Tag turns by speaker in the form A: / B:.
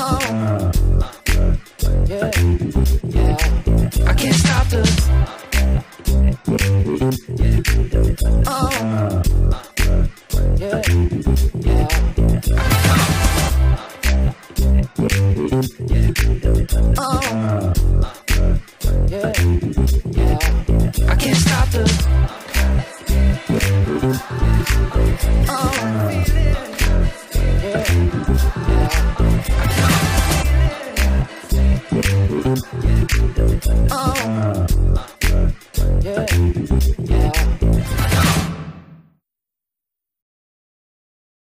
A: Oh.